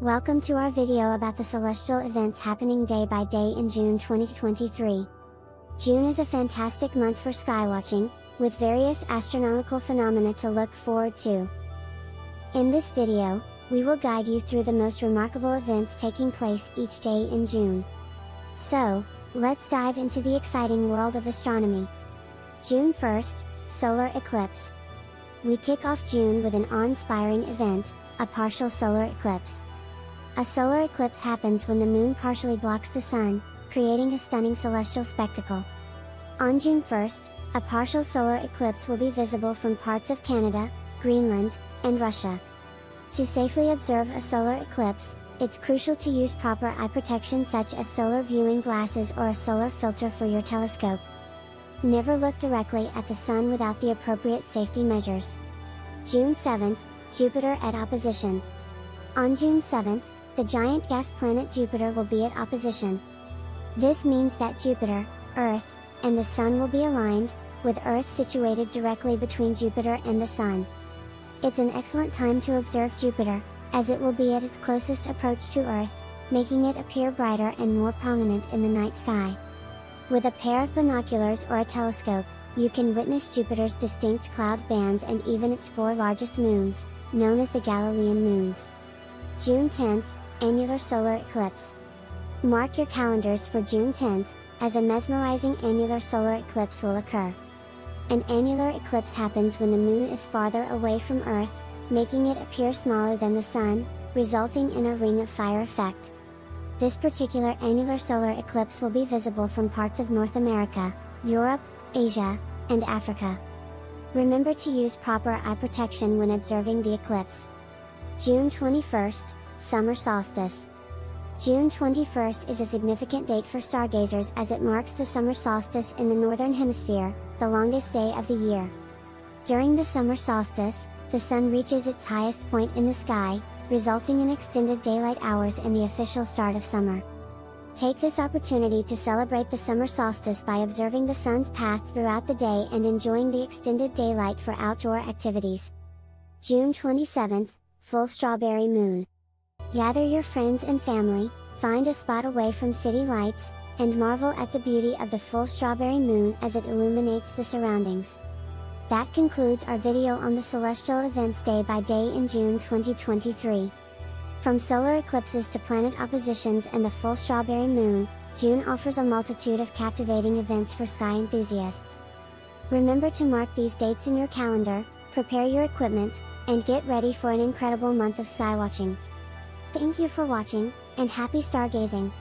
Welcome to our video about the celestial events happening day by day in June 2023. June is a fantastic month for skywatching, with various astronomical phenomena to look forward to. In this video, we will guide you through the most remarkable events taking place each day in June. So, let's dive into the exciting world of astronomy. June 1st, Solar Eclipse. We kick off June with an awe-inspiring event, a partial solar eclipse. A solar eclipse happens when the moon partially blocks the sun, creating a stunning celestial spectacle. On June 1st, a partial solar eclipse will be visible from parts of Canada, Greenland, and Russia. To safely observe a solar eclipse, it's crucial to use proper eye protection such as solar viewing glasses or a solar filter for your telescope. Never look directly at the sun without the appropriate safety measures. June 7th, Jupiter at opposition. On June 7th, the giant gas planet Jupiter will be at opposition. This means that Jupiter, Earth, and the Sun will be aligned, with Earth situated directly between Jupiter and the Sun. It's an excellent time to observe Jupiter, as it will be at its closest approach to Earth, making it appear brighter and more prominent in the night sky. With a pair of binoculars or a telescope, you can witness Jupiter's distinct cloud bands and even its four largest moons, known as the Galilean moons. June 10th, Annular Solar Eclipse. Mark your calendars for June 10th, as a mesmerizing annular solar eclipse will occur. An annular eclipse happens when the moon is farther away from Earth, making it appear smaller than the sun, resulting in a ring of fire effect. This particular annular solar eclipse will be visible from parts of North America, Europe, Asia, and Africa. Remember to use proper eye protection when observing the eclipse. June 21st, Summer Solstice. June 21st is a significant date for stargazers as it marks the summer solstice in the Northern Hemisphere, the longest day of the year. During the summer solstice, the sun reaches its highest point in the sky, resulting in extended daylight hours and the official start of summer. Take this opportunity to celebrate the summer solstice by observing the sun's path throughout the day and enjoying the extended daylight for outdoor activities. June 27th, Full Strawberry Moon. Gather your friends and family, find a spot away from city lights, and marvel at the beauty of the full strawberry moon as it illuminates the surroundings. That concludes our video on the celestial events day by day in June 2023. From solar eclipses to planet oppositions and the full strawberry moon, June offers a multitude of captivating events for sky enthusiasts. Remember to mark these dates in your calendar, prepare your equipment, and get ready for an incredible month of skywatching. Thank you for watching, and happy stargazing!